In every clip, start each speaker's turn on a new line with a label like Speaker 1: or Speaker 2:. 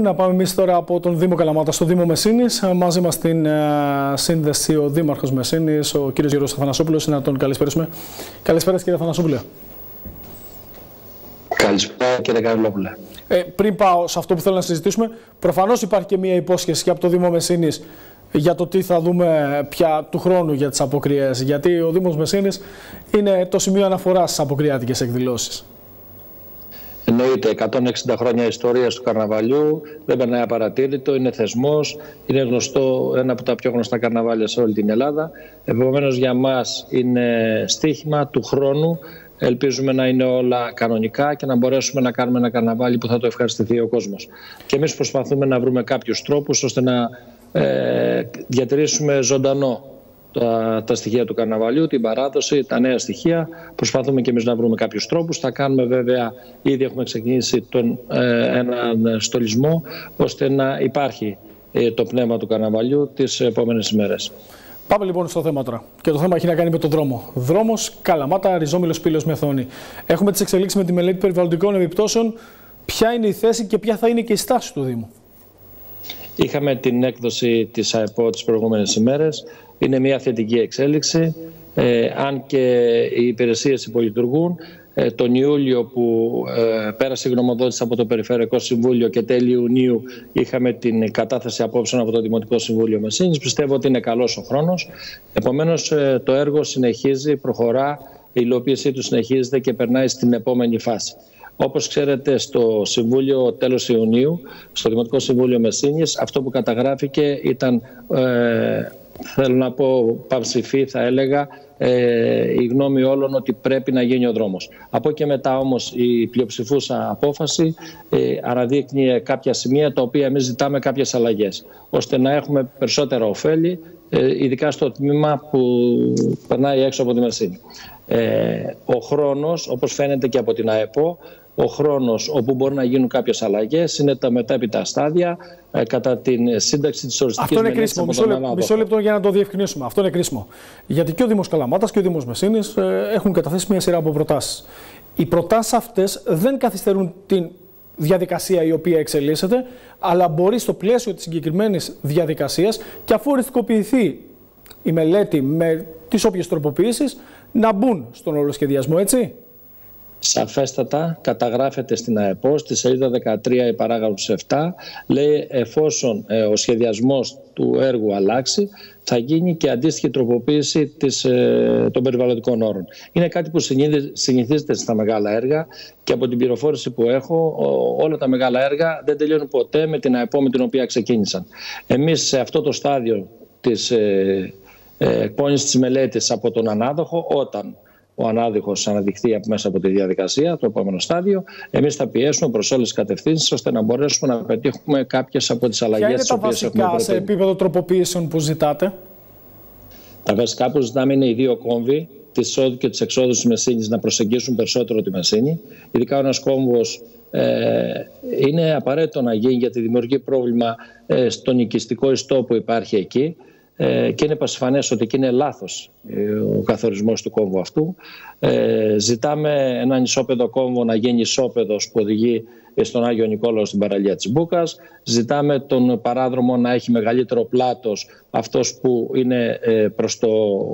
Speaker 1: Να πάμε εμείς τώρα από τον Δήμο Καλαμάτα στο Δήμο Μεσίνης. Μαζί μας στην uh, σύνδεση ο Δήμαρχος Μεσίνης, ο κ. Γιώργος Αθανασόπουλος. Να τον καλησπέρισουμε. Καλησπέρα, κύριε Αθανασόπουλε.
Speaker 2: Καλησπέρα, κύριε Καρλόπουλε.
Speaker 1: Ε, πριν πάω σε αυτό που θέλω να συζητήσουμε, προφανώς υπάρχει και μία υπόσχεση και από το Δήμο Μεσίνης για το τι θα δούμε πια του χρόνου για τις αποκριές. Γιατί ο Δήμος Μεσίνης είναι το σημείο αναφοράς στις αποκριάτικες εκδηλώσεις.
Speaker 2: Εννοείται, 160 χρόνια ιστορίας του καρναβαλιού, δεν περνάει απαρατήρητο, είναι θεσμός, είναι γνωστό, ένα από τα πιο γνωστά καρναβάλια σε όλη την Ελλάδα. Επομένως, για μας είναι στίχημα του χρόνου. Ελπίζουμε να είναι όλα κανονικά και να μπορέσουμε να κάνουμε ένα καρναβάλι που θα το ευχαριστηθεί ο κόσμος. Και εμείς προσπαθούμε να βρούμε κάποιους τρόπους ώστε να ε, διατηρήσουμε ζωντανό τα, τα στοιχεία του καρναβαλιού, την παράδοση, τα νέα στοιχεία. Προσπαθούμε και εμείς να βρούμε κάποιους τρόπους. Θα κάνουμε βέβαια, ήδη έχουμε ξεκινήσει τον, ε, έναν στολισμό, ώστε να υπάρχει ε, το πνεύμα του καρναβαλιού τις επόμενες ημέρες.
Speaker 1: Πάμε λοιπόν στο θέμα τώρα. Και το θέμα έχει να κάνει με τον δρόμο. Δρόμος Καλαμάτα, Ριζόμιλο Πύλος Μεθόνη. Έχουμε τις εξελίξεις με τη μελέτη περιβαλλοντικών επιπτώσεων. Ποια είναι η θέση και ποια θα είναι και η στάση του Δήμου;
Speaker 2: Είχαμε την έκδοση της ΑΕΠΟ τις προηγούμενες ημέρες. Είναι μια θετική εξέλιξη. Ε, αν και οι υπηρεσίες υπολειτουργούν, ε, τον Ιούλιο που ε, πέρασε η γνωμοδότηση από το Περιφερειακό Συμβούλιο και τέλη Ιουνίου είχαμε την κατάθεση απόψεων από το Δημοτικό Συμβούλιο Μεσίνης. Πιστεύω ότι είναι καλός ο χρόνος. Επομένως ε, το έργο συνεχίζει, προχωρά, η υλοποίησή του συνεχίζεται και περνάει στην επόμενη φάση. Όπως ξέρετε στο Συμβούλιο τέλος Ιουνίου, στο Δημοτικό Συμβούλιο Μεσίνης, αυτό που καταγράφηκε ήταν, ε, θέλω να πω παυσιφή θα έλεγα, ε, η γνώμη όλων ότι πρέπει να γίνει ο δρόμος. Από και μετά όμως η πλειοψηφούσα απόφαση ε, αναδείκνυε κάποια σημεία τα οποία εμείς ζητάμε κάποιες αλλαγές, ώστε να έχουμε περισσότερα ωφέλη, ε, ειδικά στο τμήμα που περνάει έξω από τη Μεσίνη. Ε, ο χρόνος, όπως φαίνεται και από την ΑΕΠΟ, ο χρόνος όπου μπορεί να γίνουν κάποιες αλλαγές είναι τα μετέπειτα στάδια ε, κατά την σύνταξη της οριστικής
Speaker 1: Αυτό είναι κρίσιμο. Μισό, λεπτό, μισό λεπτό για να το διευκρινίσουμε. Αυτό είναι κρίσιμο. Γιατί και ο Δήμος Καλαμάτας και ο Δήμος Μεσίνης ε, έχουν καταθέσει μια σειρά από προτάσεις. Οι προτάσεις αυτές δεν καθυστερούν την διαδικασία η οποία εξελίσσεται, αλλά μπορεί στο πλαίσιο της συγκεκριμένης διαδικασίας και αφού οριστικοποιηθεί η μελέτη με τις όποιες τροποποιήσεις, να μπουν στον όλο σχεδιασμό, έτσι
Speaker 2: σαφέστατα καταγράφεται στην ΑΕΠΟ, στη σελίδα 13 η παράγραφος 7, λέει εφόσον ε, ο σχεδιασμός του έργου αλλάξει, θα γίνει και αντίστοιχη τροποποίηση της, ε, των περιβαλλοντικών όρων. Είναι κάτι που συνηθίζεται στα μεγάλα έργα και από την πληροφόρηση που έχω, όλα τα μεγάλα έργα δεν τελειώνουν ποτέ με την ΑΕΠΟ με την οποία ξεκίνησαν. Εμείς σε αυτό το στάδιο της ε, ε, εκπόνησης της μελέτης από τον ανάδοχο, όταν ο ανάδειχο αναδειχθεί μέσα από τη διαδικασία, το επόμενο στάδιο. Εμείς θα πιέσουμε προς όλες τις κατευθύνσεις ώστε να μπορέσουμε να πετύχουμε κάποιες από τις αλλαγές
Speaker 1: τις οποίες έχουμε προτείνει. σε επίπεδο τροποποιήσεων που ζητάτε;
Speaker 2: Τα βασικά που ζητάμε είναι οι δύο κόμβοι της εισόδου και της εξόδου της Μεσίνης να προσεγγίσουν περισσότερο τη Μεσίνη. Ειδικά ένας κόμβος ε, είναι απαραίτητο να γίνει γιατί δημιουργεί πρόβλημα ε, στον οικιστικό ιστό που υπάρχει εκεί ε, και είναι πασφανές ότι εκεί είναι λάθος ε, ο καθορισμός του κόμβου αυτού. Ε, ζητάμε έναν ισόπεδο κόμβο να γίνει ισόπεδος που οδηγεί στον Άγιο Νικόλαο στην παραλία της Μπούκας. Ζητάμε τον παράδρομο να έχει μεγαλύτερο πλάτος αυτός που είναι προς το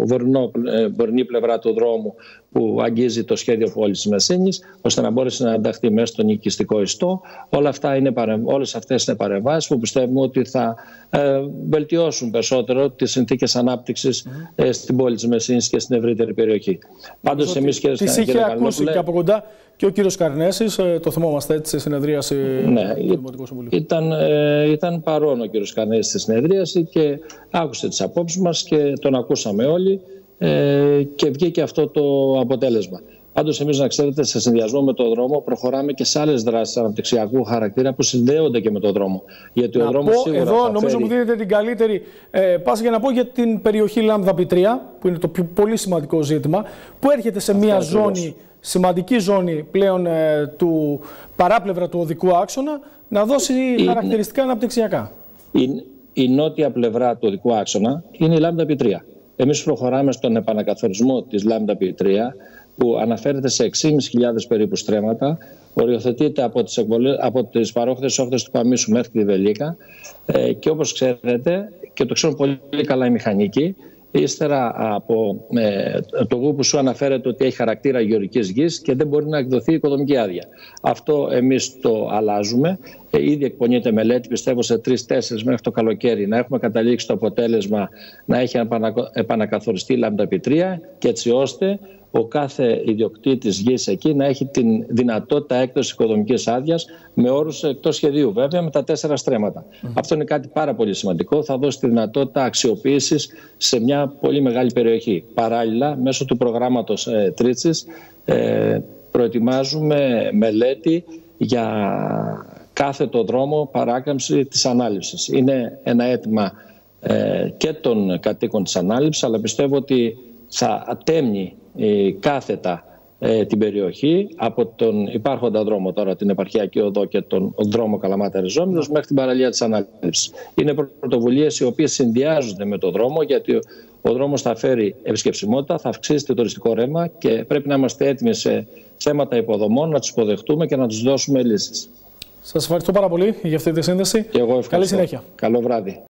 Speaker 2: βορεινό, βορεινή πλευρά του δρόμου που αγγίζει το σχέδιο πόλης της Μεσίνης ώστε να μπορέσει να ενταχθεί μέσα στον οικιστικό ιστό. Όλα αυτά είναι, όλες αυτές είναι παρεμβάσεις που πιστεύουμε ότι θα ε, βελτιώσουν περισσότερο τις συνθήκες ανάπτυξης ε, στην πόλη της Μεσίνης και στην ευρύτερη περιοχή.
Speaker 1: Πάντως εμείς κύριε Τις είχε ακούσει και από κοντά και ο κύριος Καρνέσης, ε, το θυμόμαστε έτσι, στη συνεδρίαση ναι, του Δημοτικού Συμβουλίου.
Speaker 2: Ήταν, ήταν παρόν ο κύριος Καρνέσης στη συνεδρίαση και άκουσε τις απόψεις μας και τον ακούσαμε όλοι και βγήκε αυτό το αποτέλεσμα. Πάντως, εμείς να ξέρετε, σε συνδυασμό με τον δρόμο, προχωράμε και σε άλλες δράσεις αναπτυξιακού χαρακτήρα που συνδέονται και με τον δρόμο.
Speaker 1: Γιατί να ο δρόμο σίγουρα. Εδώ, θα νομίζω μου δίνετε την καλύτερη ε, πάση για να πω για την περιοχή Λάμδα Πιτρία, που είναι το πιο, πολύ σημαντικό ζήτημα, που έρχεται σε μια ζώνη, σημαντική ζώνη πλέον ε, του παράπλευρα του οδικού άξονα, να δώσει χαρακτηριστικά αναπτυξιακά.
Speaker 2: Η, η νότια πλευρά του οδικού άξονα είναι η Λάμδα Πιτρία. Εμείς προχωράμε στον επανακαθορισμό της Λάμδα Πιτρία που αναφέρεται σε 6.500 περίπου στρέμματα, οριοθετείται από τις, εκβολές, από τις παρόχθες όχθες του Παμίσου μέχρι τη Βελίκα ε, και όπως ξέρετε και το ξέρουν πολύ καλά οι μηχανικοί, ύστερα από ε, το γου που σου αναφέρεται ότι έχει χαρακτήρα γεωρικής γης και δεν μπορεί να εκδοθεί οικοδομική άδεια. Αυτό εμείς το αλλάζουμε. Ε, ήδη εκπονείται μελέτη, πιστεύω σε τρει-τέσσερι μέχρι το καλοκαίρι, να έχουμε καταλήξει το αποτέλεσμα να έχει επανακαθοριστεί η λαμπταπιτρία και έτσι ώστε ο κάθε ιδιοκτήτης γης εκεί να έχει την δυνατότητα έκδοσης οικοδομικής άδειας με όρους εκτός σχεδίου βέβαια με τα τέσσερα στρέμματα. Αυτό είναι κάτι πάρα πολύ σημαντικό. Θα δώσει τη δυνατότητα αξιοποίησης σε μια πολύ μεγάλη περιοχή. Παράλληλα, μέσω του προγράμματος ε, Τρίτσης ε, προετοιμάζουμε μελέτη για κάθε το δρόμο παράκαμψη της ανάληψης. Είναι ένα αίτημα ε, και των κατοίκων της ανάληψης, αλλά πιστεύω ότι θα ατέμνει ε, κάθετα ε, την περιοχή από τον υπάρχοντα δρόμο τώρα, την επαρχιακή οδό και τον δρόμο Καλαμάτα Ριζόμιλος μέχρι την παραλία της ανάληψης. Είναι πρωτοβουλίες οι οποίες συνδυάζονται με το δρόμο γιατί ο δρόμος θα φέρει επισκεψιμότητα, θα αυξήσει το τουριστικό ρεύμα και πρέπει να είμαστε έτοιμοι σε θέματα υποδομών να τους υποδεχτούμε και να τους δώσουμε λύσεις.
Speaker 1: Σας ευχαριστώ πάρα πολύ για αυτή τη σύνδεση.
Speaker 2: Και εγώ ευχαριστώ.
Speaker 1: Καλή συνέχεια.
Speaker 2: Καλό βράδυ.